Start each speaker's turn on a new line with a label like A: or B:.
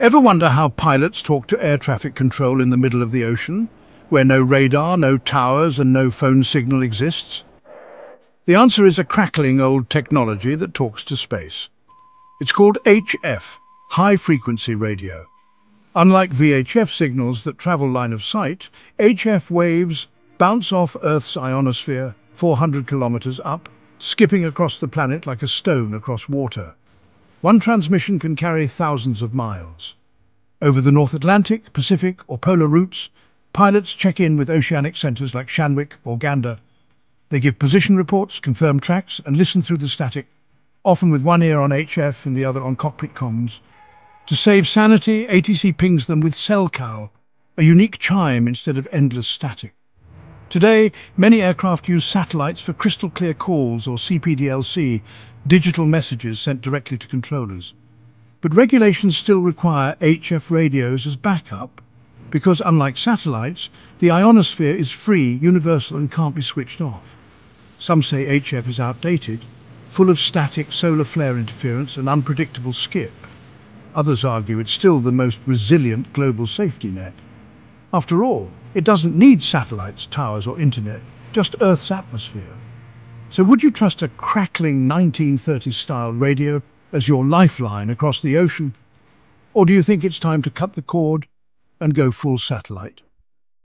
A: Ever wonder how pilots talk to air traffic control in the middle of the ocean, where no radar, no towers and no phone signal exists? The answer is a crackling old technology that talks to space. It's called HF, High Frequency Radio. Unlike VHF signals that travel line of sight, HF waves bounce off Earth's ionosphere 400 kilometers up, skipping across the planet like a stone across water. One transmission can carry thousands of miles. Over the North Atlantic, Pacific or polar routes, pilots check in with oceanic centres like Shanwick or Gander. They give position reports, confirm tracks and listen through the static, often with one ear on HF and the other on cockpit comms. To save sanity, ATC pings them with SELCAL, a unique chime instead of endless static. Today, many aircraft use satellites for crystal clear calls or CPDLC, digital messages sent directly to controllers. But regulations still require HF radios as backup because unlike satellites, the ionosphere is free, universal and can't be switched off. Some say HF is outdated, full of static solar flare interference and unpredictable skip. Others argue it's still the most resilient global safety net. After all, it doesn't need satellites, towers or internet, just Earth's atmosphere. So would you trust a crackling 1930s style radio as your lifeline across the ocean? Or do you think it's time to cut the cord and go full satellite?